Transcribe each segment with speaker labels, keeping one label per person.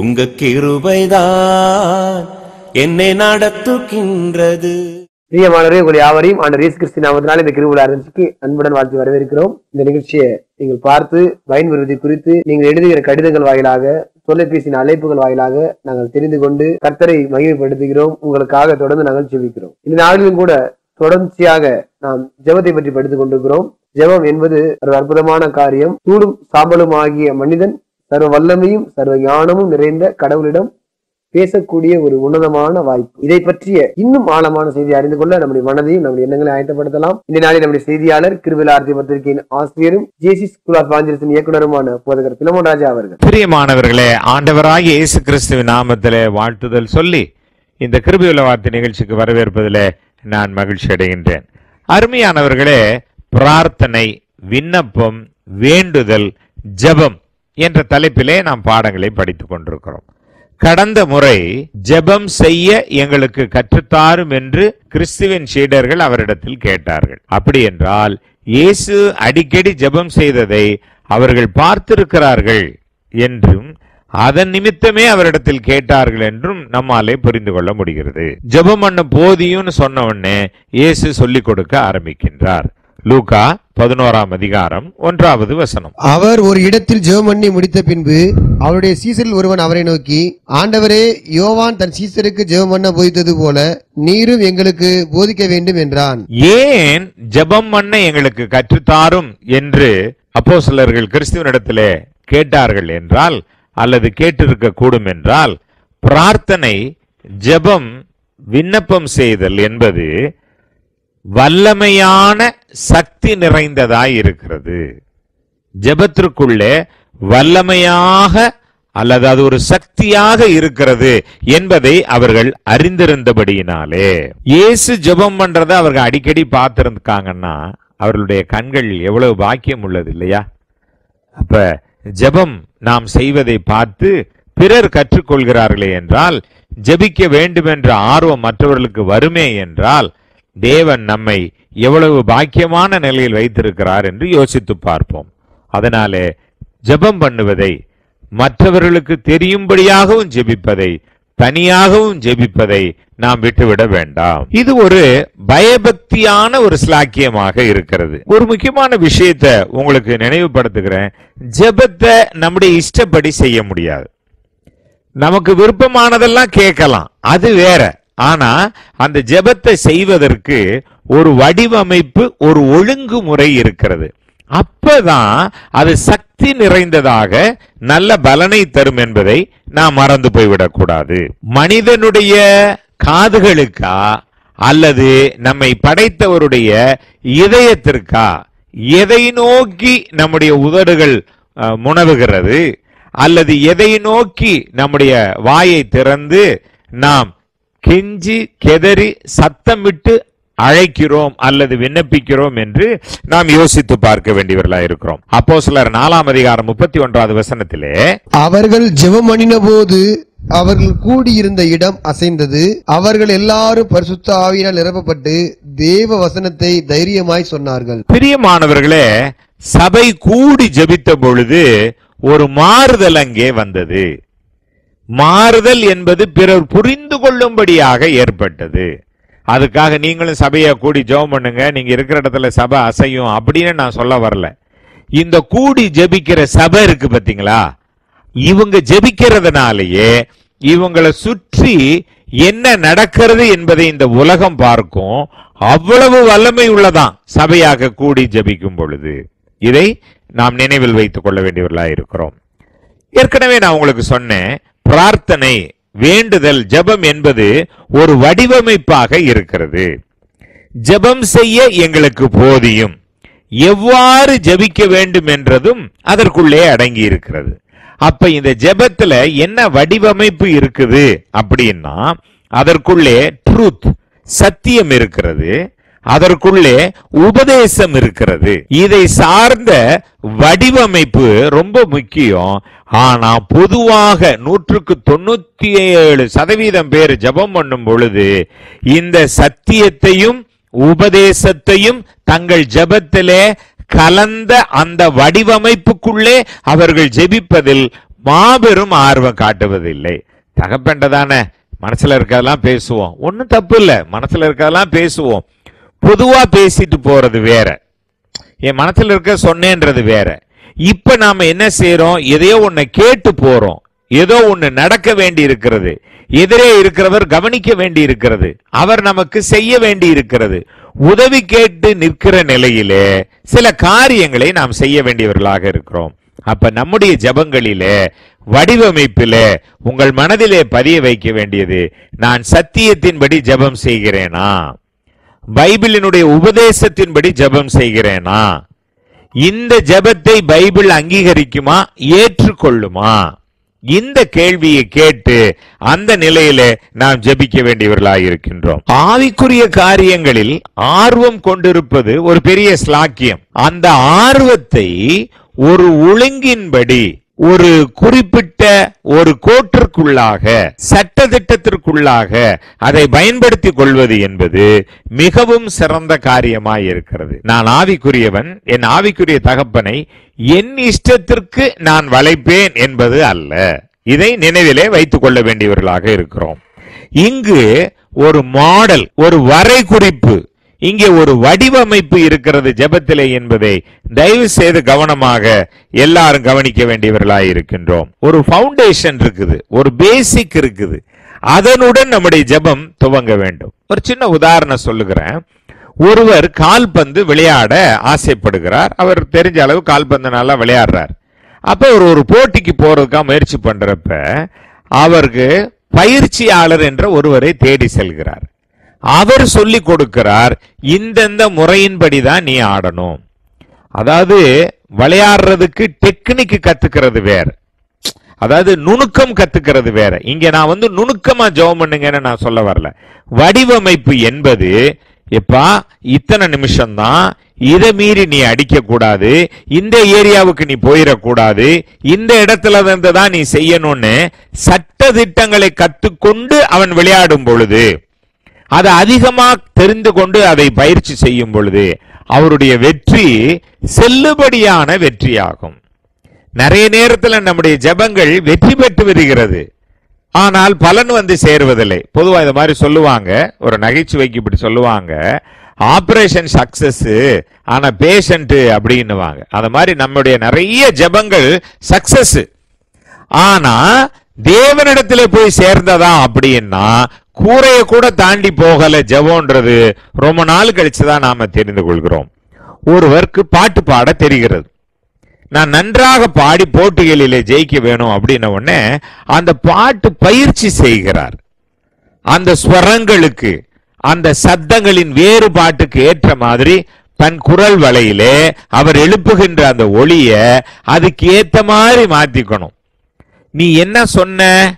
Speaker 1: உங்க கிருபைதான் என்னை நடத்துகின்றது.
Speaker 2: பிரியமானவரே உங்கள் யாவரையும் ஆண்டவர் இயேசு கிறிஸ்து இந்த கிருவுல அரசுக்கு அன்புடன் வாழ்த்து வரவேற்கிறோம். இந்த நிகழ்ச்சியை நீங்கள் பார்த்து பயன்பெறுவதை குறித்து நீங்கள் எழுதுகிற கடிதங்கள் வாயிலாக தொலைபேசியின் அழைப்புகள் வாயிலாக நாங்கள் தெரிந்து கொண்டு கர்த்தரை மகிமைப்படுத்துகிறோம். உங்களுக்காக தொடர்ந்து நாங்கள் ஜெபிக்கிறோம். இந்த நாளிலும் கூட தொடர்ச்சியாக நாம் ஜெபத்தை பற்றி படித்துக் கொண்டிருக்கிறோம். ஜெபம் என்பது ஒரு அற்புதமான காரியம். சூடும் சாம்பலும் ஆகிய மனிதன் சர்வ வல்லமையும் சர்வ ஞானமும் நிறைந்த கடவுளிடம் பேசக்கூடிய ஒரு உன்னதமான வாய்ப்பு. இதை பற்றிய இன்னும் ஆழமான செய்தி அறிந்து கொள்ள நம்முடைய மனதையும் நம்முடைய எண்ணங்களை ஆயத்தப்படுத்தலாம். இந்த நாளில் நம்முடைய செய்தியாளர் கிருவிலார்த்தி பத்திரிகையின் ஆசிரியரும் ஜேசி ஸ்கூல் ஆஃப் ஆஞ்சல்ஸின் இயக்குனருமான போதகர் பிலமோன் ராஜா அவர்கள்.
Speaker 3: பிரியமானவர்களே ஆண்டவராக இயேசு கிறிஸ்துவ நாமத்திலே வாழ்த்துதல் சொல்லி இந்த கிருபியுள்ள வார்த்தை நிகழ்ச்சிக்கு வரவேற்பதிலே நான் மகிழ்ச்சி அடைகின்றேன். அருமையானவர்களே பிரார்த்தனை விண்ணப்பம் வேண்டுதல் ஜெபம் என்ற தலைப்பிலே நாம் பாடங்களை படித்துக் கொண்டிருக்கிறோம். கடந்த முறை ஜெபம் செய்ய எங்களுக்கு கற்றுத்தாரும் என்று கிறிஸ்துவின் சீடர்கள் அவரிடத்தில் கேட்டார்கள். அப்படி என்றால் இயேசு அடிக்கடி ஜெபம் செய்ததை அவர்கள் பார்த்திருக்கிறார்கள் என்றும் அதன் நிமித்தமே அவரிடத்தில் கேட்டார்கள் என்றும் நம்மாலே புரிந்து கொள்ள முடிகிறது. ஜெபம் பண்ண போதியும்னு சொன்ன உடனே இயேசு சொல்லிக் கொடுக்க ஆரம்பிக்கின்றார். லூகா பதினோராம் அதிகாரம் ஒன்றாவது வசனம்.
Speaker 4: அவர் ஒரு இடத்தில் ஜெபம் பண்ணி முடித்த பின்பு அவருடைய சீசரில் ஒருவன் அவரை நோக்கி ஆண்டவரே யோவான் தன் சீசருக்கு ஜெபம் பண்ண போதித்தது போல நீரும் எங்களுக்கு போதிக்க வேண்டும் என்றான்.
Speaker 3: ஏன் ஜெபம் பண்ண எங்களுக்கு கற்றுத்தாரும்? என்று அப்போஸ்தலர்கள் கிறிஸ்துவனிடத்திலே கேட்டார்கள் என்றால் அல்லது கேட்டிருக்க கூடும் என்றால் பிரார்த்தனை ஜெபம் விண்ணப்பம் செய்தல் என்பது வல்லமையான சக்தி நிறைந்ததாய் இருக்கிறது. ஜெபத்திற்குள்ளே வல்லமையாக அல்லது அது ஒரு சக்தியாக இருக்கிறது என்பதை அவர்கள் அறிந்திருந்தபடியினாலே. இயேசு ஜெபம் பண்றதை அவர்கள் அடிக்கடி பார்த்திருக்காங்கன்னா அவர்களுடைய கண்கள் எவ்வளவு பாக்கியம் உள்ளது இல்லையா? அப்ப ஜெபம் நாம் செய்வதை பார்த்து பிறர் கற்றுக்கொள்கிறார்களே என்றால் ஜெபிக்க வேண்டும் என்ற ஆர்வம் மற்றவர்களுக்கு வருமே என்றால் தேவன் நம்மை எவ்வளவு பாக்கியமான நிலையில் வைத்திருக்கிறார் என்று யோசித்து பார்ப்போம். அதனாலே ஜெபம் பண்ணுவதை மற்றவர்களுக்கு தெரியும்படியாகவும் ஜெபிப்பதை தனியாகவும் ஜெபிப்பதை நாம் விட்டுவிட வேண்டாம். இது ஒரு பயபக்தியான ஒரு ஸ்லாக்கியமாக இருக்கிறது. ஒரு முக்கியமான விஷயத்தை உங்களுக்கு நினைவுபடுத்துகிறேன். ஜெபத்தை நம்முடைய இஷ்டப்படி செய்ய முடியாது. நமக்கு விருப்பமானதெல்லாம் கேட்கலாம். அது வேற. ஆனா அந்த ஜெபத்தை செய்வதற்கு ஒரு வடிவமைப்பு ஒரு ஒழுங்குமுறை இருக்கிறது. அப்பதான் அது சக்தி நிறைந்ததாக நல்ல பலனை தரும் என்பதை நாம் மறந்து போய்விடக்கூடாது. மனிதனுடைய காதுகளுக்கா அல்லது நம்மை படைத்தவருடைய இதயத்திற்கா எதை நோக்கி நம்முடைய உதடுகள் அஹ், முனவுகிறது அல்லது எதை நோக்கி நம்முடைய வாயை திறந்து நாம் கெஞ்சி கெதறி சத்தமிட்டு அழைக்கிறோம் அல்லது விண்ணப்பிக்கிறோம் என்று நாம் யோசித்து பார்க்க வேண்டியவர்களா இருக்கிறோம். அப்போ சிலர் நாலாம் அதிகாரம் முப்பத்தி ஒன்றாவது வசனத்திலே
Speaker 4: அவர்கள் ஜெபம் பண்ணின போது அவர்கள் கூடியிருந்த இடம் அசைந்தது. அவர்கள் எல்லாரும் பரிசுத்த ஆவியினால் நிரப்பப்பட்டு தேவ வசனத்தை தைரியமாய் சொன்னார்கள்.
Speaker 3: பிரியமானவர்களே சபை கூடி ஜெபித்த பொழுது ஒரு மாறுதல் அங்கே வந்தது. மாறுதல் என்பது பிறர் புரிந்து கொள்ளும்படியாக ஏற்பட்டது. அதுக்காக நீங்களும் சபையை கூடி ஜெபம் பண்ணுங்க. நீங்க இருக்கிற இடத்துல சபை அசையும் அப்படின்னு நான் சொல்ல வரல. இந்த கூடி ஜெபிக்கிற சபை இருக்கு பாத்தீங்களா? இவங்க ஜெபிக்கிறதுனாலேயே இவங்களை சுற்றி என்ன நடக்கிறது என்பதை இந்த உலகம் பார்க்கும். அவ்வளவு வல்லமை உள்ளதான் சபையாக கூடி ஜபிக்கும் பொழுது. இதை நாம் நினைவில் வைத்துக் கொள்ள வேண்டியவர்களாக இருக்கிறோம் ஏற்கனவே நான் உங்களுக்கு சொன்னேன் பிரார்த்தனை வேண்டுதல் ஜெபம் என்பது ஒரு வடிவமைப்பாக இருக்கிறது. ஜெபம் செய்ய எங்களுக்கு போதியும். எவ்வாறு ஜெபிக்க வேண்டும் என்றதும் அதற்குள்ளே அடங்கி இருக்கிறது. அப்ப இந்த ஜபத்துல என்ன வடிவமைப்பு இருக்குது அப்படின்னா அதற்குள்ளே ட்ரூத் சத்தியம் இருக்கிறது. அதற்குள்ளே உபதேசம் இருக்கிறது. இதை சார்ந்த வடிவமைப்பு ரொம்ப முக்கியம். ஆனா பொதுவாக நூற்றுக்கு தொண்ணூத்தி ஏழு சதவீதம் பேர் ஜெபம் பண்ணும் பொழுது இந்த சத்தியத்தையும் உபதேசத்தையும் தங்கள் ஜபத்திலே கலந்த அந்த வடிவமைப்புக்குள்ளே அவர்கள் ஜெபிப்பதில் மாபெரும் ஆர்வம் காட்டுவதில்லை. தகப்பண்டதான மனசுல இருக்கதெல்லாம் பேசுவோம். ஒன்றும் தப்பு இல்லை. மனசுல இருக்கதெல்லாம் பேசுவோம். பொதுவா பேசிட்டு போறது வேற. என் மனசில் இருக்க சொன்னேன்றது வேற. இப்ப நாம என்ன செய்யறோம் எதையோ ஒன்று கேட்டு போறோம். ஏதோ ஒன்று நடக்க வேண்டி இருக்கிறது. எதிரே இருக்கிறவர் கவனிக்க வேண்டி இருக்கிறது. அவர் நமக்கு செய்ய வேண்டி இருக்கிறது. உதவி கேட்டு நிற்கிற நிலையிலே சில காரியங்களை நாம் செய்ய வேண்டியவர்களாக இருக்கிறோம். அப்ப நம்முடைய ஜபங்களிலே வடிவமைப்பில உங்கள் மனதிலே பதிய வைக்க வேண்டியது நான் சத்தியத்தின்படி ஜெபம் செய்கிறேனா? பைபிளினுடைய உபதேசத்தின்படி ஜெபம் செய்கிறேனா? இந்த ஜெபத்தை பைபிள் அங்கீகரிக்குமா? ஏற்றுக்கொள்ளுமா? இந்த கேள்வியை கேட்டு அந்த நிலையில நாம் ஜெபிக்க வேண்டியவர்களாக இருக்கின்றோம். ஆவிக்குரிய காரியங்களில் ஆர்வம் கொண்டிருப்பது ஒரு பெரிய ஸ்லாக்கியம். அந்த ஆர்வத்தை ஒரு ஒழுங்கின்படி ஒரு குறிப்பிட்ட ஒரு கோட்டிற்குள்ளாக சட்டத்திட்டத்திற்குள்ளாக அதை பயன்படுத்திக் கொள்வது என்பது மிகவும் சிறந்த காரியமாய் இருக்கிறது நான் ஆவிக்குரியவன் என் ஆவிக்குரிய தகப்பனை என் இஷ்டத்திற்கு நான் வளைப்பேன் என்பது அல்ல. இதை நினைவிலே வைத்துக் கொள்ள வேண்டியவர்களாக இருக்கிறோம். இங்கு ஒரு மாடல் ஒரு வரை குறிப்பு இங்கே ஒரு வடிவமைப்பு இருக்கிறது ஜபத்திலே என்பதை தயவு செய்து கவனமாக எல்லாரும் கவனிக்க வேண்டியவர்களாக இருக்கின்றோம். ஒரு ஃபவுண்டேஷன் இருக்குது ஒரு பேசிக் இருக்குது. அதனுடன் நம்முடைய ஜெபம் துவங்க வேண்டும். ஒரு சின்ன உதாரணம் சொல்லுகிறேன். ஒருவர் கால்பந்து விளையாட ஆசைப்படுகிறார். அவர் தெரிஞ்ச அளவு கால்பந்து நல்லா விளையாடுறார். அப்ப அவர் ஒரு போட்டிக்கு போறதுக்காக முயற்சி பண்றப்ப அவருக்கு பயிற்சியாளர் என்ற ஒருவரை தேடி செல்கிறார். அவர் சொல்லி கொடுக்கிறார் இந்தந்த முறையின்படி தான் நீ ஆடணும். அதாவது விளையாடுறதுக்கு டெக்னிக் கத்துக்கிறது வேற. அதாவது நுணுக்கம் கத்துக்கிறது வேற. இங்க நான் வந்து நுணுக்கமா ஜெபம் பண்ணுங்கன்னு நான் சொல்ல வரல. வடிவமைப்பு என்பது எப்பா இத்தனை நிமிஷம் தான் இதை மீறி நீ அடிக்க கூடாது இந்த ஏரியாவுக்கு நீ போயிடக்கூடாது இந்த இடத்துல இருந்து தான் நீ செய்யணும்னு சட்ட திட்டங்களை கத்துக்கொண்டு அவன் விளையாடும் பொழுது அதை அதிகமாக தெரிந்து கொண்டு அதை பயிற்சி செய்யும் பொழுது அவருடைய வெற்றி செல்லுபடியான வெற்றியாகும். நிறைய நேரத்தில் நம்முடைய ஜெபங்கள் வெற்றி பெற்று வருகிறது. ஆனால் பலன் வந்து சேருவதில்லை. பொதுவாக இந்த மாதிரி சொல்லுவாங்க. ஒரு நகைச்சுவைக்கு இப்படி சொல்லுவாங்க. ஆப்ரேஷன் சக்சஸ் ஆனா பேஷண்ட் அப்படின்னுவாங்க. அந்த மாதிரி நம்முடைய நிறைய ஜெபங்கள் சக்சஸ் ஆனா தேவனிடத்தில் போய் சேர்ந்ததா அப்படின்னா கூரையை கூட தாண்டி போகல ஜெபம்ன்றது ரொம்ப நாள் கழிச்சுதான் நாம தெரிந்து கொள்கிறோம். ஒருவருக்கு பாட்டு பாட தெரிகிறது. நான் நன்றாக பாடி போட்டிகளிலே ஜெயிக்க வேணும் அப்படின்ன உடனே அந்த பாட்டு பயிற்சி செய்கிறார். அந்த ஸ்வரங்களுக்கு அந்த சத்தங்களின் வேறுபாட்டுக்கு ஏற்ற மாதிரி தன் குரல் வலையிலே அவர் எழுப்புகின்ற அந்த ஒளிய அதுக்கு ஏத்த மாதிரி மாத்திக்கணும். நீ என்ன சொன்ன?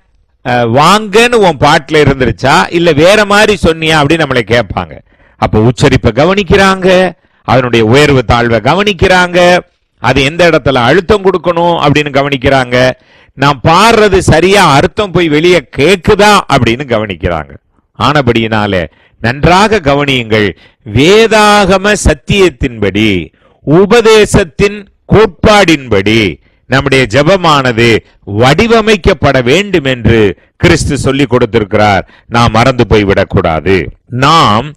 Speaker 3: வாங்கன்னு உன் பாட்டில் இருந்துருச்சா? இல்லை வேற மாதிரி சொன்னியா அப்படின்னு நம்மளை கேட்பாங்க. அப்போ உச்சரிப்பை கவனிக்கிறாங்க. அதனுடைய உயர்வு தாழ்வை கவனிக்கிறாங்க. அது எந்த இடத்துல அழுத்தம் கொடுக்கணும் அப்படின்னு கவனிக்கிறாங்க. நான் பாடுறது சரியா அர்த்தம் போய் வெளியே கேட்குதா அப்படின்னு கவனிக்கிறாங்க. ஆனபடியினால நன்றாக கவனியுங்கள். வேதாகம சத்தியத்தின்படி உபதேசத்தின் கோட்பாடின்படி நம்முடைய ஜெபமானது வடிவமைக்கப்பட வேண்டும் என்று கிறிஸ்து சொல்லிக் கொடுத்திருக்கிறார். நாம் மறந்து போய்விடக்கூடாது. நாம்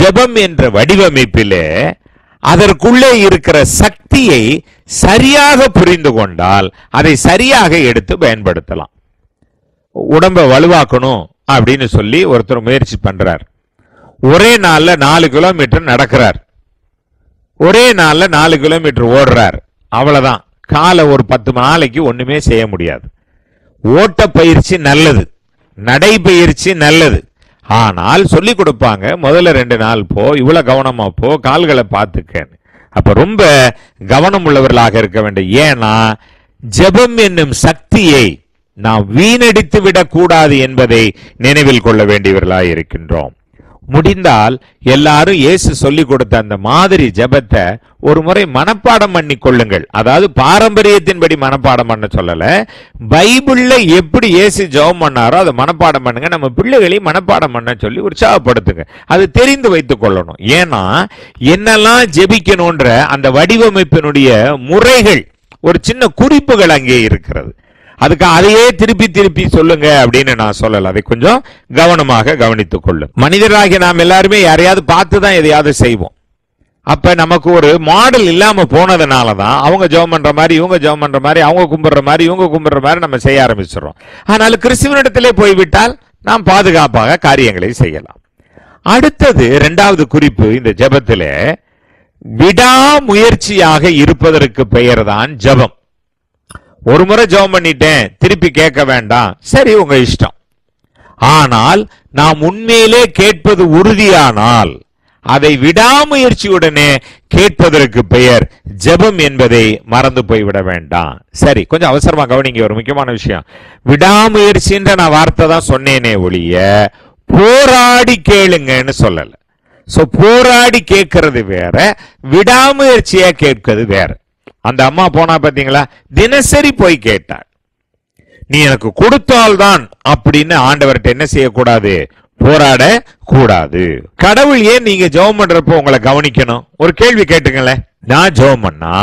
Speaker 3: ஜெபம் என்ற வடிவமைப்பிலே அதற்குள்ளே இருக்கிற சக்தியை சரியாக புரிந்து கொண்டால் அதை சரியாக எடுத்து பயன்படுத்தலாம். உடம்பை வலுவாக்கணும் அப்படின்னு சொல்லி ஒருத்தர் முயற்சி பண்றார். ஒரே நாளில் நாலு கிலோமீட்டர் நடக்கிறார். ஒரே நாளில் நாலு கிலோமீட்டர் ஓடுறார். அவ்வளவுதான். காலை ஒரு பத்து நாளைக்கு ஒன்றுமே செய்ய முடியாது. ஓட்ட பயிற்சி நல்லது. நடைபயிற்சி நல்லது. ஆனால் சொல்லி கொடுப்பாங்க முதல்ல ரெண்டு நாள் போ இவ்வளோ கவனமாக போ கால்களை பார்த்துக்க அப்போ ரொம்ப கவனம் உள்ளவர்களாக இருக்க வேண்டும். ஏன்னா ஜெபம் என்னும் சக்தியை நாம் வீணடித்து விடக்கூடாது என்பதை நினைவில் கொள்ள வேண்டியவர்களாக இருக்கின்றோம் முடிந்தால் எல்லாரும் இயேசு சொல்லிக் கொடுத்த அந்த மாதிரி ஜெபத்தை ஒரு முறை மனப்பாடம் பண்ணி கொள்ளுங்கள். அதாவது பாரம்பரியத்தின்படி மனப்பாடம் பண்ண சொல்லல. பைபிள்ல எப்படி இயேசு ஜெபம் பண்ணாரோ அதை மனப்பாடம் பண்ணுங்க. நம்ம பிள்ளைகளையும் மனப்பாடம் பண்ண சொல்லி உற்சாகப்படுத்துங்க. அது தெரிந்து வைத்துக் கொள்ளணும். ஏன்னா என்னெல்லாம் ஜெபிக்கணும்ன்ற அந்த வடிவமைப்பினுடைய முறைகள் ஒரு சின்ன குறிப்புகள் அங்கே இருக்கிறது. அதுக்கு அதையே திருப்பி திருப்பி சொல்லுங்க அப்படின்னு நான் சொல்லல. அதை கொஞ்சம் கவனமாக கவனித்துக் கொள்ளும். மனிதராகிய நாம் எல்லாருமே யாரையாவது பார்த்து தான் எதையாவது செய்வோம். அப்ப நமக்கு ஒரு மாடல் இல்லாம போனதுனால தான் அவங்க ஜெபம் பண்ற மாதிரி இவங்க ஜெபம் பண்ற மாதிரி அவங்க கும்பிடுற மாதிரி இவங்க கும்பிடுற மாதிரி நம்ம செய்ய ஆரம்பிச்சிடுறோம். ஆனால் கிறிஸ்துவனிடத்திலே போய்விட்டால் நாம் பாதுகாப்பாக காரியங்களை செய்யலாம். அடுத்தது இரண்டாவது குறிப்பு இந்த ஜெபத்திலே விடாமுயற்சியாக இருப்பதற்கு பெயர் தான் ஜெபம். ஒரு முறை ஜெபம் பண்ணிட்டேன் திருப்பி கேட்க வேண்டாம். சரி உங்க இஷ்டம். ஆனால் நாம் உண்மையிலே கேட்பது உறுதியானால் அதை விடாமுயற்சியுடனே கேட்பதற்கு பெயர் ஜெபம் என்பதை மறந்து போய்விட வேண்டாம். சரி கொஞ்சம் அவசரமா கவனிங்க ஒரு முக்கியமான விஷயம். விடாமுயற்சின்ற நான் வார்த்தை தான் சொன்னேனே ஒழிய போராடி கேளுங்கன்னு சொல்லலை. ஸோ போராடி கேட்கறது வேற விடாமுயற்சியா கேட்கிறது வேற. அந்த அம்மா போனா பார்த்தீங்களா தினசரி போய் கேட்டாள். நீ எனக்கு கொடுத்தால்தான் அப்படின்னு ஆண்டவர்கிட்ட என்ன செய்யக்கூடாது? போராட கூடாது. கடவுள் ஏன் நீங்க ஜெபம் பண்றப்போ உங்களை கவனிக்கணும்? ஒரு கேள்வி கேட்டுங்களேன். நான் ஜெபம் பண்ணா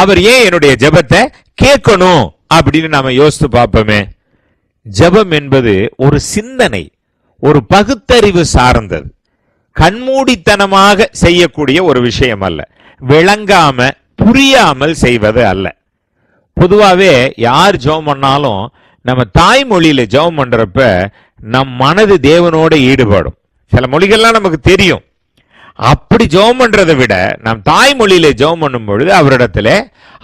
Speaker 3: அவர் ஏன் என்னுடைய ஜெபத்தை கேட்கணும் அப்படின்னு நாம யோசித்து பார்ப்போமே. ஜெபம் என்பது ஒரு சிந்தனை ஒரு பகுத்தறிவு சார்ந்தது. கண்மூடித்தனமாக செய்யக்கூடிய ஒரு விஷயம் அல்ல. விளங்காம புரியாமல் செய்வது அல்ல. பொதுவாகவே யார் ஜெபம் பண்ணாலும் நம்ம தாய்மொழியில் ஜெபம் பண்ணுறப்ப நம் மனது தேவனோட ஈடுபடும். சில மொழிகள்லாம் நமக்கு தெரியும். அப்படி ஜெபம் பண்ணுறதை விட நம் தாய்மொழியில் ஜெபம் பண்ணும் பொழுது அவரிடத்துல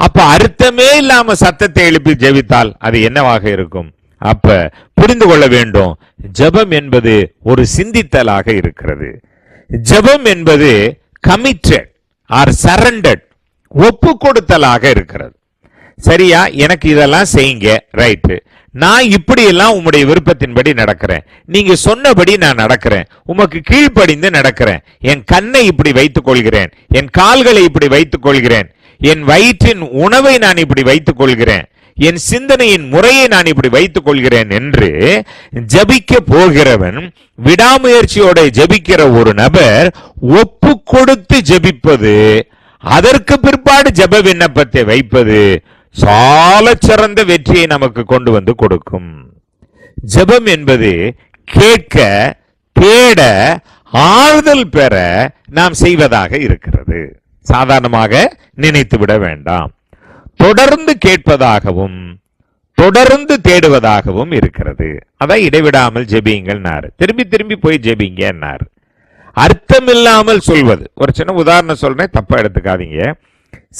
Speaker 3: அப்போ அர்த்தமே இல்லாமல் சத்தத்தை எழுப்பி ஜெபித்தால் அது என்னவாக இருக்கும்? அப்ப புரிந்து கொள்ள வேண்டும் ஜெபம் என்பது ஒரு சிந்தித்தலாக இருக்கிறது. ஜெபம் என்பது கமிட்டட் ஆர் சரண்டட் ஒப்பு கொடுத்தலாக இருக்கிறது. சரியா? எனக்கு இதெல்லாம் செய்யுங்க. ரைட்டு நான் இப்படியெல்லாம் உம்முடைய விருப்பத்தின்படி நடக்கிறேன். நீங்க சொன்னபடி நான் நடக்கிறேன். உமக்கு கீழ்ப்படிந்து நடக்கிறேன். என் கண்ணை இப்படி வைத்துக் கொள்கிறேன். என் கால்களை இப்படி வைத்துக் கொள்கிறேன். என் வயிற்றின் உணவை நான் இப்படி வைத்துக் கொள்கிறேன். என் சிந்தனையின் முறையை நான் இப்படி வைத்துக் கொள்கிறேன் என்று ஜபிக்க போகிறவன் விடாமுயற்சியோட ஜபிக்கிற ஒரு நபர் ஒப்பு கொடுத்து ஜபிப்பது அதற்கு பிற்பாடு ஜப விண்ணப்பத்தை வைப்பது சால சிறந்த வெற்றியை நமக்கு கொண்டு வந்து கொடுக்கும். ஜெபம் என்பது கேட்க தேட ஆறுதல் பெற நாம் செய்வதாக இருக்கிறது. சாதாரணமாக நினைத்து விட வேண்டாம். தொடர்ந்து கேட்பதாகவும் தொடர்ந்து தேடுவதாகவும் இருக்கிறது. அதான் இடைவிடாமல் ஜெபியுங்கள்னாரு திரும்பி திரும்பி போய் ஜெபிங்கன்னாரு அர்த்தம் இல்லாமல் சொல்வது. ஒரு சின்ன உதாரணம் சொல்றேன் தப்பா எடுத்துக்காதீங்க.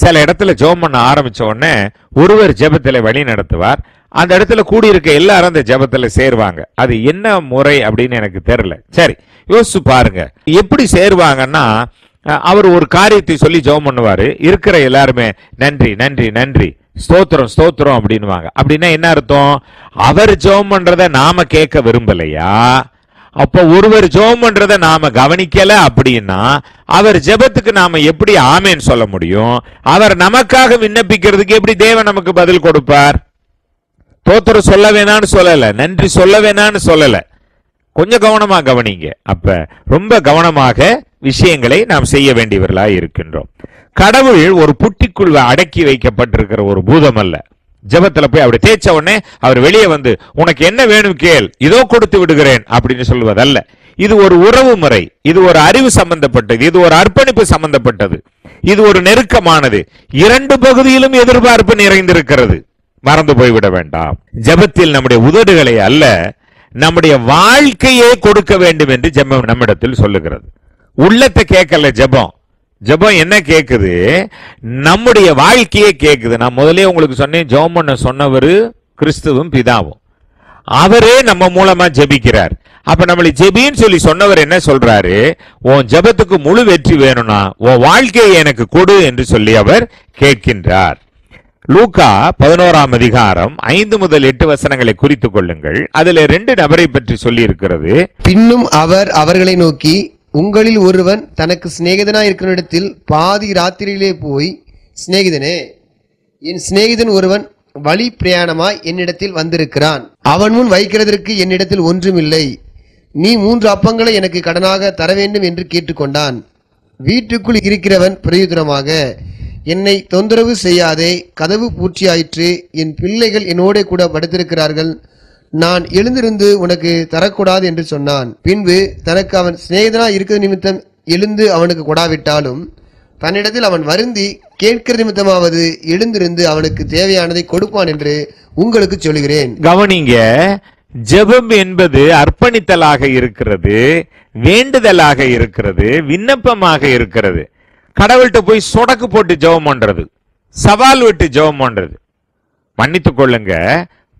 Speaker 3: சில இடத்துல ஜெபம் பண்ண ஆரம்பிச்ச உடனே ஒருவர் ஜெபத்தில் வழி நடத்துவார். அந்த இடத்துல கூடியிருக்க எல்லாரும் அந்த ஜெபத்தில் சேருவாங்க. அது என்ன முறை அப்படின்னு எனக்கு தெரியல. சரி யோசிச்சு பாருங்க. எப்படி சேருவாங்கன்னா அவர் ஒரு காரியத்தை சொல்லி ஜெபம் பண்ணுவார். இருக்கிற எல்லாருமே நன்றி நன்றி நன்றி ஸ்தோத்திரம் ஸ்தோத்திரம் அப்படின்னுவாங்க. அப்படின்னா என்ன அர்த்தம்? அவர் ஜெபம் பண்றத நாம கேட்க விரும்பலையா? அப்போ ஒருவர் ஜெபம் பண்றத நாம கவனிக்கல அப்படின்னா அவர் ஜெபத்துக்கு நாம எப்படி ஆமேன்னு சொல்ல முடியும்? அவர் நமக்காக விண்ணப்பிக்கிறதுக்கு எப்படி தேவன் நமக்கு பதில் கொடுப்பார்? தோத்தரை சொல்ல வேணான்னு சொல்லல நன்றி சொல்ல வேணான்னு சொல்லல. கொஞ்சம் கவனமா கவனிங்க. அப்ப ரொம்ப கவனமாக விஷயங்களை நாம் செய்ய வேண்டியவர்களாக இருக்கின்றோம். கடவுள் ஒரு புட்டிக்குள் அடக்கி வைக்கப்பட்டிருக்கிற ஒரு பூதம் அல்ல. ஜபத்துல போய் அப்படி தேய்ச்ச உடனே அவர் வெளியே வந்து உனக்கு என்ன வேணும் கேள் இதோ கொடுத்து விடுகிறேன் அப்படின்னு சொல்வதல்ல. இது ஒரு உறவு முறை. இது ஒரு அறிவு சம்பந்தப்பட்டது. இது ஒரு அர்ப்பணிப்பு சம்பந்தப்பட்டது. இது ஒரு நெருக்கமானது. இரண்டு பகுதியிலும் எதிர்பார்ப்பு நிறைந்திருக்கிறது. மறந்து போய்விட வேண்டாம். ஜெபத்தில் நம்முடைய உதடுகளை அல்ல நம்முடைய வாழ்க்கையே கொடுக்க வேண்டும் என்று ஜெபம் நம்மிடத்தில் சொல்லுகிறது. உள்ளத்தை கேட்கல ஜெபம். ஜெபம் என்ன கேட்குது நம்முடைய வாழ்க்கையே கேட்குது நான் முதலே உங்களுக்கு சொன்னேன் ஜெபம் பண்ண சொன்னவர் கிறிஸ்துவும் பிதாவும். அவரே நம்ம மூலமா ஜெபிக்கிறார். அப்ப நம்மளை ஜெபின்னு சொல்லி சொன்னவர் என்ன சொல்றாரு? உன் ஜெபத்துக்கு முழு வெற்றி வேணும்னா உன் வாழ்க்கையை எனக்கு கொடு என்று சொல்லி அவர் கேட்கின்றார். லூகா பதினோராம் அதிகாரம் ஐந்து முதல் எட்டு வசனங்களை குறித்துக் கொள்ளுங்கள். அதுல ரெண்டு நபரை பற்றி சொல்லி இருக்கிறது
Speaker 4: பின்னும் அவர் அவர்களை நோக்கி உங்களில் ஒருவன் தனக்கு சிநேகிதனாக இருக்கிற இடத்தில் பாதி ராத்திரியிலே போய் சிநேகிதனே என் சிநேகிதன் ஒருவன் வழி பிரயாணமாய் என்னிடத்தில் வந்திருக்கிறான். அவன் முன் வைக்கிறதற்கு என்னிடத்தில் ஒன்றுமில்லை. நீ மூன்று அப்பங்களை எனக்கு கடனாக தர வேண்டும் என்று கேட்டுக்கொண்டான். வீட்டுக்குள் இருக்கிறவன் பிரயுத்தரமாக என்னை தொந்தரவு செய்யாதே கதவு பூச்சியாயிற்று என் பிள்ளைகள் என்னோட கூட படுத்திருக்கிறார்கள். நான் எழுந்திருந்து உனக்கு தரக்கூடாது என்று சொன்னான். பின்பு தனக்கு அவன் சிநேகிதனா இருக்கிற நிமித்தம் எழுந்து அவனுக்கு கொடாவிட்டாலும் தன்னிடத்தில் அவன் வருந்தி கேட்கிற நிமித்தமாவது எழுந்திருந்து அவனுக்கு தேவையானதை கொடுப்பான் என்று உங்களுக்கு சொல்கிறேன்.
Speaker 3: கவனிங்க ஜெபம் என்பது அர்ப்பணித்தலாக இருக்கிறது வேண்டுதலாக இருக்கிறது விண்ணப்பமாக இருக்கிறது. கடவுள்கிட்ட போய் சொடக்கு போட்டு ஜெபம் பண்றது சவால் விட்டு ஜெபம் பண்றது. மன்னித்துக் கொள்ளுங்க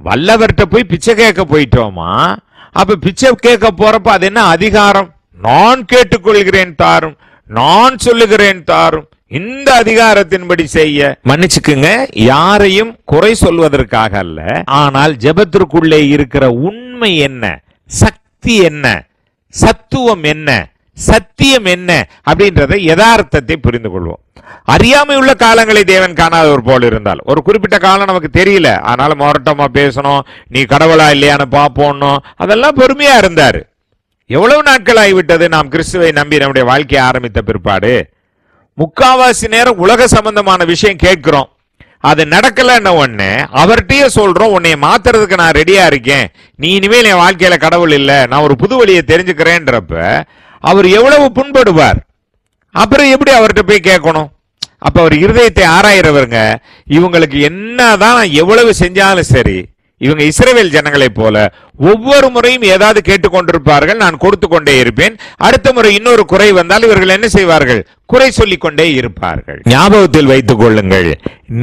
Speaker 3: வல்லவர்கிட்ட போய் பிச்சை கேட்க போயிட்டோமா? அப்ப பிச்சை கேட்க போறப்ப அது என்ன அதிகாரம்? நான் கேட்டுக்கொள்கிறேன் தாரும். நான் சொல்லுகிறேன் தாரும். இந்த அதிகாரத்தின்படி செய்ய. மன்னிச்சுக்குங்க யாரையும் குறை சொல்வதற்காக அல்ல. ஆனால் ஜபத்திற்குள்ளே இருக்கிற உண்மை என்ன? சக்தி என்ன? சத்துவம் என்ன? சத்தியம் என்ன? அப்படின்றத யதார்த்தத்தை புரிந்து கொள்வோம் அறியாமை உள்ள காலங்களை தேவன் காணாதவர் போல் இருந்தால். ஒரு குறிப்பிட்ட காலம் நமக்கு தெரியல. அதனால மொரட்டமா பேசணும். நீ கடவுளா இல்லையான்னு பாப்போம்னோம் அதெல்லாம் பொறுமையா இருந்தார். எவ்வளவு நாட்கள் ஆகிவிட்டது நாம் கிறிஸ்துவை நம்பி நம்முடைய வாழ்க்கையை ஆரம்பித்த பிற்பாடு? முக்காவாசி நேரம் உலக சம்பந்தமான விஷயம் கேட்கிறோம். அது நடக்கலன்னு ஒன்று அவர்கிட்டயே சொல்றோம். உன்னை மாத்துறதுக்கு நான் ரெடியா இருக்கேன். நீ இனிமேல் என் வாழ்க்கையில கடவுள் இல்லை. நான் ஒரு புது வழியை தெரிஞ்சுக்கிறேன்றப்ப அவர் எவ்வளவு புண்படுவார்? அப்புறம் எப்படி அவர்கிட்ட போய் கேட்கணும்? அப்ப அவர் இருதயத்தை ஆராயிறவருங்க. இவங்களுக்கு என்னதான் எவ்வளவு செஞ்சாலும் சரி இவங்க இஸ்ரேவேல் ஜனங்களைப் போல ஒவ்வொரு முறையும் ஏதாவது கேட்டுக்கொண்டிருப்பார்கள் நான் கொடுத்து கொண்டே இருப்பேன். அடுத்த முறை இன்னொரு குறை வந்தால் இவர்கள் என்ன செய்வார்கள்? குறை சொல்லிக் கொண்டே இருப்பார்கள். ஞாபகத்தில் வைத்துக் கொள்ளுங்கள்.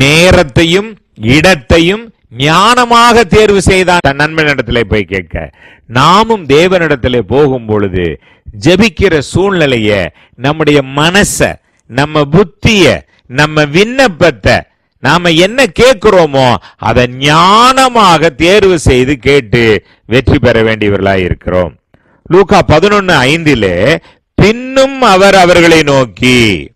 Speaker 3: நேரத்தையும் இடத்தையும் ஞானமாக தேர்வு செய்தான் தன் நண்பனிடத்தில் போய் கேட்க. நாமும் தேவனிடத்திலே போகும் பொழுது ஜெபிக்கிற சூழ்நிலைய நம்முடைய மனசை நம்ம புத்திய நம்ம விண்ணப்பத்தை நாம என்ன கேட்கிறோமோ அதை ஞானமாக தேர்வு செய்து கேட்டு வெற்றி பெற வேண்டியவர்களாய் இருக்கிறோம். லூகா பதினொன்னு ஐந்திலே பின்னும் அவர் அவர்களை நோக்கி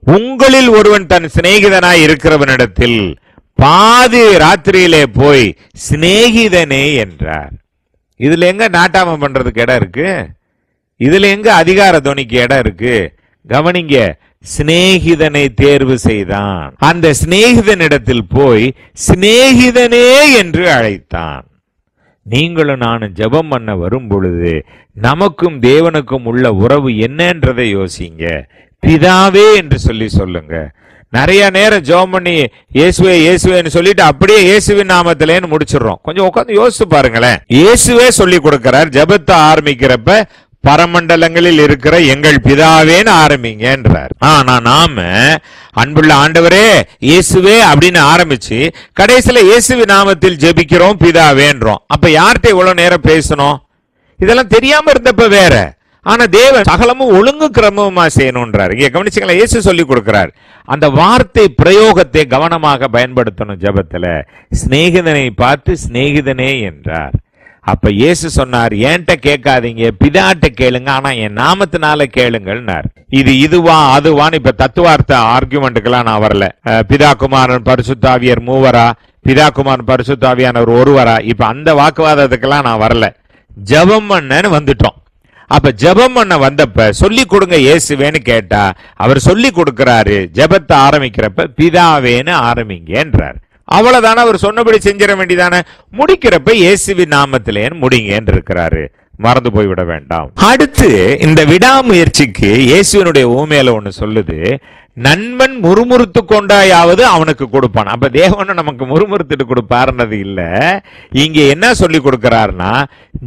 Speaker 3: உங்களில் ஒருவன் தன் சிநேகிதனாய் இருக்கிறவனிடத்தில் பாதி ராத்திரியிலே போய் சிநேகிதனே என்றார். இதுல எங்க நாட்டாம பண்றதுக்கு இடம் இருக்கு? இதுல எங்க அதிகார துணிக்கு இடம் இருக்கு? கவனிங்க சிநேகிதனை தேர்வு செய்தான். அந்த சிநேகிதனிடத்தில் போய் சிநேகிதனே என்று அழைத்தான். நீங்களும் நானும் ஜெபம் பண்ண வரும் பொழுது நமக்கும் தேவனுக்கும் உள்ள உறவு என்னன்றதை யோசிங்க. பிதாவே என்று சொல்லி சொல்லுங்க. நிறைய நேரம் ஜெபம் பண்ணி இயேசுவே இயேசுவேன்னு சொல்லிட்டு அப்படியே இயேசுவின் நாமத்திலேன்னு முடிச்சிடுறோம். கொஞ்சம் உட்காந்து யோசிச்சு பாருங்களேன். இயேசுவே சொல்லி கொடுக்கிறார் ஜெபத்தை ஆரம்பிக்கிறப்ப பரமண்டலங்களில் இருக்கிற எங்கள் பிதாவேன்னு ஆரம்பிங்கன்றார் ஆனா நாம அன்புள்ள ஆண்டவரே இயேசுவே அப்படின்னு ஆரம்பிச்சு கடைசியில இயேசுவி நாமத்தில் ஜெபிக்கிறோம் பிதாவேன்றோம் அப்ப யார்கிட்ட இவ்வளவு நேரம் பேசணும்? இதெல்லாம் தெரியாம இருந்தப்ப வேற. ஆனா தேவன் சகலமும் ஒழுங்கு கிரமமா செய்யணும்ன்றார். இங்க கவனிச்சுங்களா இயேசு சொல்லி கொடுக்கிறார். அந்த வார்த்தை பிரயோகத்தை கவனமாக பயன்படுத்தணும் ஜபத்துல. சிநேகிதனை பார்த்து சிநேகிதனே என்றார். அப்ப இயேசு சொன்னார் ஏன்ட்ட கேட்காதீங்க? பிதாட்ட கேளுங்க. ஆனா என் நாமத்தினால கேளுங்கள்னார். இது இதுவா அதுவான்னு இப்ப தத்துவார்த்த ஆர்குமெண்ட்டுக்கெல்லாம் நான் வரல. பிதா குமாரன் பரிசுத்தாவியர் மூவரா? பிதா குமாரன் பரிசுத்தாவியானவர் ஒருவரா? இப்ப அந்த வாக்குவாதத்துக்கெல்லாம் நான் வரல. ஜபம் பண்ணன்னு வந்துட்டோம். அப்ப ஜபம் பண்ண வந்தப்ப சொல்லி கொடுங்க இயேசுவேன்னு கேட்டா அவர் சொல்லி கொடுக்கிறாரு ஜெபத்தை ஆரம்பிக்கிறப்ப பிதாவேன்னு ஆரம்பிங்கன்றார். அவ்வளவுதானே அவர் சொன்னபடி செஞ்சிட வேண்டியதானே? முடிக்கிறப்ப இயேசுவின் நாமத்திலேன்னு முடிங்கன்னு இருக்கிறாரு மறந்து போய்விட வேண்டாம். அடுத்து இந்த விடாமுயற்சிக்கு இயேசுவினுடைய ஊமையில ஒண்ணு சொல்லுது. நண்பன் முறுமுறுத்து கொண்டாயாவது அவனுக்கு கொடுப்பான். அப்ப தேவன் நமக்கு முறுமுறுத்துட்டு கொடுப்பாருன்றது இல்ல. இங்க என்ன சொல்லி கொடுக்கிறாருன்னா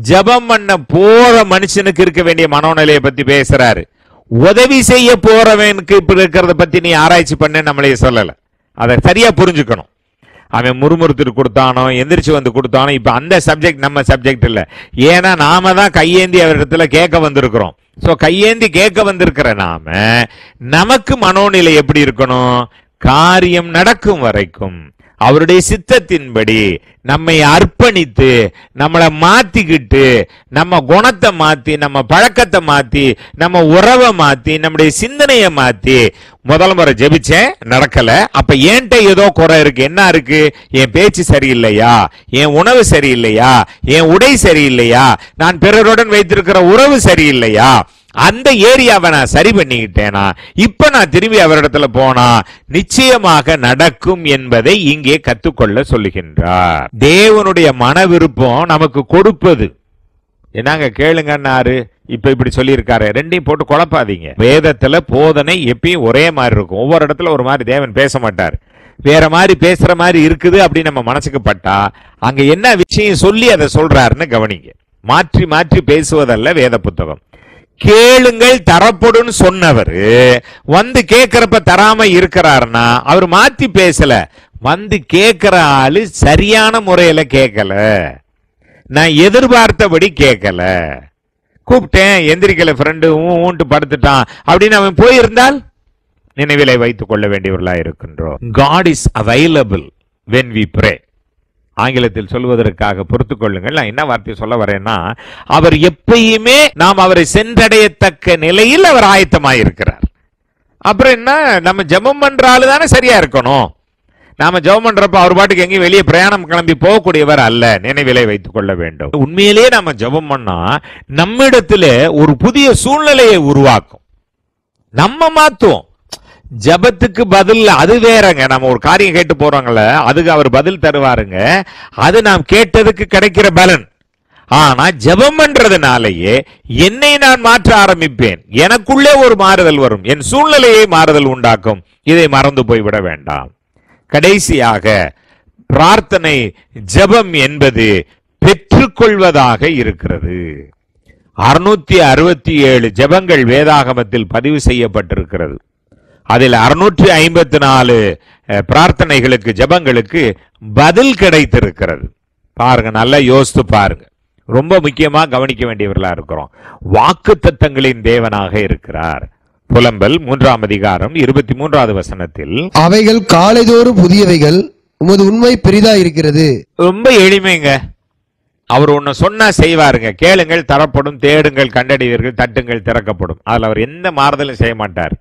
Speaker 3: ஜெபம் பண்ண போற மனுஷனுக்கு இருக்க வேண்டிய மனோநிலையை பத்தி பேசுறாரு. உதவி செய்ய போறவனுக்கு இப்ப இருக்கிறத பத்தி நீ ஆராய்ச்சி பண்ண நம்மளே சொல்லல. அதை சரியா புரிஞ்சுக்கணும். அவன் முறுமுறுத்துட்டு கொடுத்தானோ எந்திரிச்சு வந்து கொடுத்தானோ இப்போ அந்த சப்ஜெக்ட் நம்ம சப்ஜெக்ட் இல்லை. ஏன்னா நாம தான் கையேந்தி அவரிடத்துல கேட்க வந்திருக்கிறோம். ஸோ கையேந்தி கேட்க வந்திருக்கிற நாம நமக்கு மனோநிலை எப்படி இருக்கணும்? காரியம் நடக்கும் வரைக்கும். அவருடைய சித்தத்தின்படி நம்மை அர்ப்பணித்து நம்மளை மாத்திக்கிட்டு நம்ம குணத்தை மாத்தி நம்ம பழக்கத்தை மாத்தி நம்ம உறவை மாத்தி நம்முடைய சிந்தனையை மாத்தி முதல் முறை ஜெபிச்சேன் நடக்கல. அப்ப ஏன்ட்ட ஏதோ குறை இருக்கு. என்ன இருக்கு? என் பேச்சு சரியில்லையா? என் உணவு சரியில்லையா? என் உடை சரியில்லையா? நான் பிறருடன் வைத்திருக்கிற உறவு சரியில்லையா? அந்த ஏரியாவை நான் சரி பண்ணிக்கிட்டேனா? இப்ப நான் திரும்பி அவரிடத்துல போனா நிச்சயமாக நடக்கும் என்பதை இங்கே கத்துக்கொள்ள சொல்லுகின்றார். தேவனுடைய மன விருப்பம் நமக்கு கொடுப்பது. என்னங்க கேளுங்கன்னாரு. இப்ப இப்படி சொல்லியிருக்காரு. ரெண்டையும் போட்டு குழப்பாதீங்க. வேதத்துல போதனை எப்பயும் ஒரே மாதிரி இருக்கும். ஒவ்வொரு இடத்துல ஒரு மாதிரி தேவன் பேச மாட்டார். வேற மாதிரி பேசுற மாதிரி இருக்குது அப்படின்னு நம்ம மனசுக்கு பட்டா அங்க என்ன விஷயம் சொல்லி அதை சொல்றாருன்னு கவனிங்க. மாற்றி மாற்றி பேசுவதல்ல வேத புத்தகம். கேளுங்கள் தரப்படும் சொன்னவர். வந்து கேட்கிறப்ப தராம இருக்கிறாருன்னா அவர் மாத்தி பேசல. வந்து கேட்கிற ஆளு சரியான முறையில கேட்கல நான் எதிர்பார்த்தபடி கேட்கல கூப்பிட்டேன் எந்திரிக்கல ஃப்ரெண்டு ஊன்ட்டு படுத்துட்டான். அப்படின்னு அவன் போயிருந்தால் நினைவிலை வைத்துக் கொள்ள வேண்டியவர்களா இருக்கின்றோம் God is available when we pray ஆங்கிலத்தில் சொல்வதற்காக பொறுத்துக் கொள்ளுங்கள். நான் என்ன வார்த்தை சொல்ல வரேன்னா அவர் எப்பயுமே நாம் அவரை சென்றடையத்தக்க நிலையில் அவர் ஆயத்தமாயிருக்கிறார். அப்புறம் என்ன? நம்ம ஜெபம் பண்ற ஆளு தானே சரியா இருக்கணும். நாம ஜெபம் பண்றப்ப அவர் பாட்டுக்கு எங்கேயும் வெளியே பிரயாணம் கிளம்பி போகக்கூடியவர் அல்ல. நினைவிலை வைத்துக் கொள்ள வேண்டும். உண்மையிலேயே நாம ஜெபம் பண்ணா நம்மிடத்துல ஒரு புதிய சூழ்நிலையை உருவாக்கும். நம்ம மாத்துவோம். ஜபத்துக்கு பதில் அது வேறங்க. நம்ம ஒரு காரியம் கேட்டு போறோங்கள அதுக்கு அவர் பதில் தருவாருங்க. அது நாம் கேட்டதுக்கு கிடைக்கிற பலன். ஆனா ஜபம் பண்றதுனாலேயே என்னை நான் மாற்ற ஆரம்பிப்பேன். எனக்குள்ளே ஒரு மாறுதல் வரும். என் சூழ்நிலையை மாறுதல் உண்டாக்கும். இதை மறந்து போய்விட வேண்டாம். கடைசியாக பிரார்த்தனை ஜெபம் என்பது பெற்றுக்கொள்வதாக இருக்கிறது. அறுநூத்தி அறுபத்தி ஏழு ஜெபங்கள் வேதாகமத்தில் பதிவு செய்யப்பட்டிருக்கிறது. அதில் அறுநூற்றி ஐம்பத்தி நாலு பிரார்த்தனைகளுக்கு ஜெபங்களுக்கு பதில் கிடைத்திருக்கிறது. பாருங்க நல்லா யோசித்து பாருங்க. ரொம்ப முக்கியமா கவனிக்க வேண்டியவர்களா இருக்கிறோம். வாக்கு தத்தங்களின் தேவனாக இருக்கிறார். புலம்பல் மூன்றாம் அதிகாரம் இருபத்தி மூன்றாவது வசனத்தில்
Speaker 4: அவைகள் காலைதோறும் புதியவைகள் உமது உண்மை பெரிதா இருக்கிறது.
Speaker 3: ரொம்ப எளிமைங்க. அவர் ஒன்னு சொன்னா செய்வாருங்க. கேளுங்கள் தரப்படும் தேடுங்கள் கண்டறிவீர்கள் தட்டுங்கள் திறக்கப்படும். அதுல அவர் எந்த மாறுதலும் செய்ய மாட்டார்.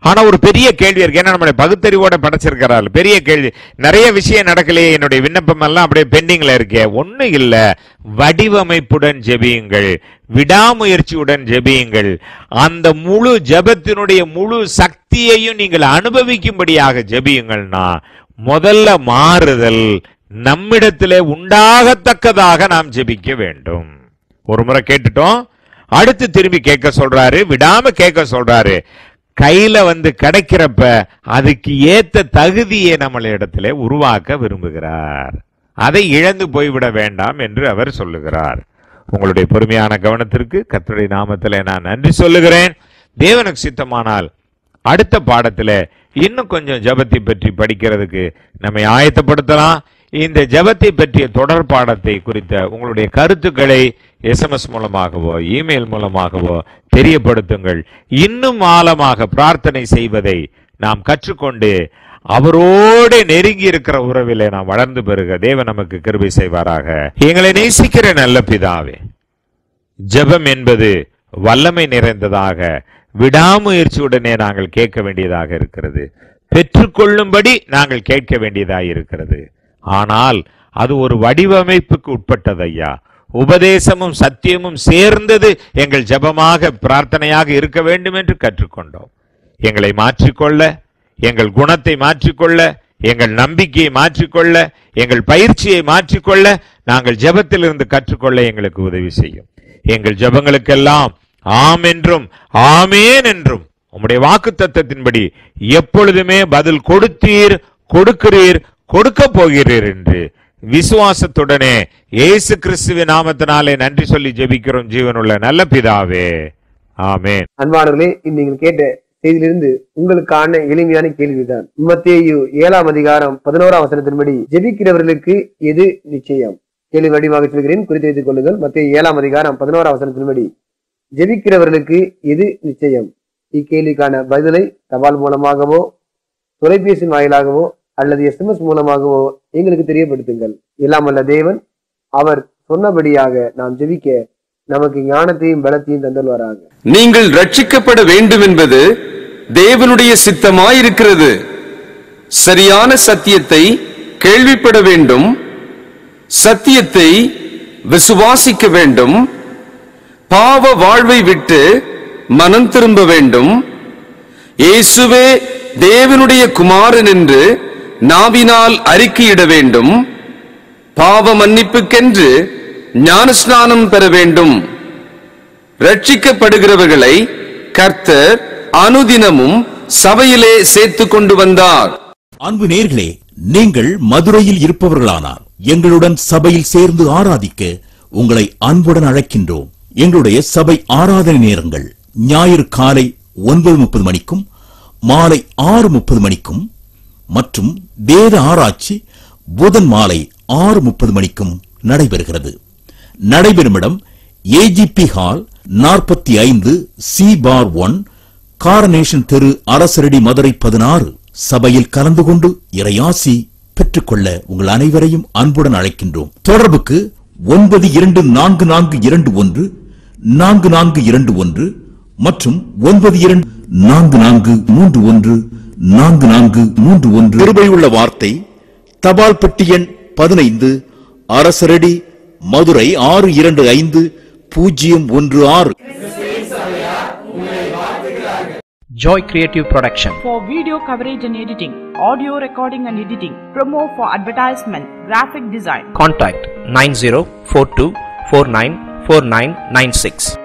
Speaker 3: ஆனா ஒரு பெரிய கேள்வி இருக்கு. ஏன்னா நம்மளுடைய பகுத்தறிவோட படைச்சிருக்கிறாரு பெரிய கேள்வி. நிறைய விஷயம் நடக்கலையே. என்னுடைய விண்ணப்பம் எல்லாம் அப்படியே பெண்டிங்ல இருக்கே. ஒன்றும் இல்லை. வடிவமைப்புடன் ஜெபியுங்கள். விடாமுயற்சியுடன் ஜெபியுங்கள். அந்த முழு ஜெபத்தினுடைய முழு சக்தியையும் நீங்கள் அனுபவிக்கும்படியாக ஜெபியுங்கள்னா முதல்ல மாறுதல் நம்மிடத்திலே உண்டாகத்தக்கதாக நாம் ஜெபிக்க வேண்டும். ஒரு முறை கேட்டுட்டோம். அடுத்து திரும்பி கேட்க சொல்றாரு. விடாம கேட்க சொல்றாரு. கையில வந்து கிடைக்கிறப்ப அதுக்கு ஏத்த தகுதியை நம்மள இடத்துல உருவாக்க விரும்புகிறார். அதை இழந்து போய்விட வேண்டாம் என்று அவர் சொல்லுகிறார். உங்களுடைய பொறுமையான கவனத்திற்கு கத்தருடைய நாமத்தில் நான் நன்றி சொல்லுகிறேன். தேவனுக்கு சித்தமானால் அடுத்த பாடத்தில் இன்னும் கொஞ்சம் ஜெபத்தை பற்றி படிக்கிறதுக்கு நம்மை ஆயத்தப்படுத்தலாம். இந்த ஜெபத்தை பற்றிய தொடர் பாடத்தை குறித்த உங்களுடைய கருத்துக்களை எஸ்எம்எஸ் மூலமாகவோ இமெயில் மூலமாகவோ தெரியப்படுத்துங்கள். இன்னும் ஆழமாக பிரார்த்தனை செய்வதை நாம் கற்றுக்கொண்டு அவரோடு நெருங்கி இருக்கிற உறவிலே நாம் வளர்ந்து பெறுக தேவன் நமக்கு கிருபை செய்வாராக. எங்களை நேசிக்கிற நல்ல பிதாவே ஜெபம் என்பது வல்லமை நிறைந்ததாக விடாமுயற்சியுடனே நாங்கள் கேட்க வேண்டியதாக இருக்கிறது. பெற்றுக்கொள்ளும்படி நாங்கள் கேட்க வேண்டியதாக இருக்கிறது. ஆனால் அது ஒரு வடிவமைப்புக்கு உட்பட்டது ஐயா உபதேசமும் சத்தியமும் சேர்ந்தது எங்கள் ஜெபமாக பிரார்த்தனையாக இருக்க வேண்டும் என்று கற்றுக்கொண்டோம். எங்களை மாற்றிக்கொள்ள எங்கள் குணத்தை மாற்றிக்கொள்ள எங்கள் நம்பிக்கையை மாற்றிக்கொள்ள எங்கள் பயிற்சியை மாற்றிக்கொள்ள நாங்கள் ஜபத்திலிருந்து கற்றுக்கொள்ள எங்களுக்கு உதவி செய்யும். எங்கள் ஜெபங்களுக்கெல்லாம் ஆம் என்றும் ஆமேன் என்றும் உம்முடைய வாக்கு தத்துவத்தின்படி எப்பொழுதுமே பதில் கொடுத்தீர் கொடுக்கிறீர் கொடுக்க போகிறீர் என்று விசுவாசத்துடனே இயேசு கிறிஸ்துவின் நாமத்தினாலே நன்றி சொல்லி ஜெபிக்கிறோம். ஜீவனுள்ள நல்ல பிதாவே. ஆமே
Speaker 2: அன்பானவர்களே நீங்கள் கேட்ட செய்தியிலிருந்து உங்களுக்கான எளிமையான கேள்விதான். மத்தேயு ஏழாம் அதிகாரம் பதினோராம் வசனத்தின்படி ஜெபிக்கிறவர்களுக்கு எது நிச்சயம்? கேள்வி வடிவாக சொல்கிறேன். குறித்து வைத்துக் கொள்ளுங்கள். மத்திய ஏழாம் அதிகாரம் பதினோராம் வசனத்தின்படி ஜெபிக்கிறவர்களுக்கு எது நிச்சயம்? இக்கேள்விக்கான பதிலை தபால் மூலமாகவோ தொலைபேசி வாயிலாகவோ அல்லது எஸ்எம்எஸ் மூலமாகவோ எங்களுக்கு தெரியப்படுத்துங்கள். இல்லாமல்ல தேவன் அவர் சொன்னபடியாக நாம் ஜெபிக்க நமக்கு ஞானத்தையும் பலத்தையும் தந்தல்வாராக
Speaker 5: நீங்கள் ரட்சிக்கப்பட வேண்டும் என்பது தேவனுடைய சித்தமாயிருக்கிறது. சரியான சத்தியத்தை கேள்விப்பட வேண்டும். சத்தியத்தை விசுவாசிக்க வேண்டும். பாவ வாழ்வை விட்டு மனம் திரும்ப வேண்டும். இயேசுவே தேவனுடைய குமாரன் என்று நாவினால் அறிக்கையிட வேண்டும். பாவ மன்னிப்புக்கென்று ஞானஸ்நானம் பெற வேண்டும். ரட்சிக்கப்படுகிறவர்களை கர்த்தர் அனுதினமும் சபையிலே சேர்த்து கொண்டு வந்தார்.
Speaker 6: அன்பு நேர்களே நீங்கள் மதுரையில் இருப்பவர்களானார் எங்களுடன் சபையில் சேர்ந்து ஆராதிக்க உங்களை அன்புடன் அழைக்கின்றோம். எங்களுடைய சபை ஆராதனை நேரங்கள் ஞாயிறு காலை ஒன்பது முப்பது மணிக்கும் மாலை ஆறு முப்பது மணிக்கும் மற்றும் வேத ஆராய்ச்சி புதன் மாலை ஆறு முப்பது மணிக்கும் நடைபெறுகிறது. நடைபெறும் இடம் ஏஜிபி ஹால் நாற்பத்தி ஐந்து சி பார் ஒன் காரனேஷன் தெரு அரசரடி மதுரை பதினாறு சபையில் கலந்து கொண்டு இறையாசி பெற்றுக்கொள்ள உங்கள் அனைவரையும் அன்புடன் அழைக்கின்றோம். தொடர்புக்கு ஒன்பது இரண்டு நான்கு நான்கு இரண்டு ஒன்று நான்கு நான்கு இரண்டு ஒன்று மற்றும் ஒன்பது இரண்டு நான்கு நான்கு மூன்று ஒன்று நான்கு நான்கு மூன்று ஒன்று கிருபையுள்ள வார்த்தை தபால் பெட்டி எண் பதினைந்து அரசரடி மதுரை ஆறு இரண்டு ஐந்து பூஜ்ஜியம் ஒன்று ஆறு
Speaker 7: Joy Creative Production.
Speaker 8: for video coverage and editing, audio recording and editing, promo for advertisement, graphic design.
Speaker 7: Contact 9042494996.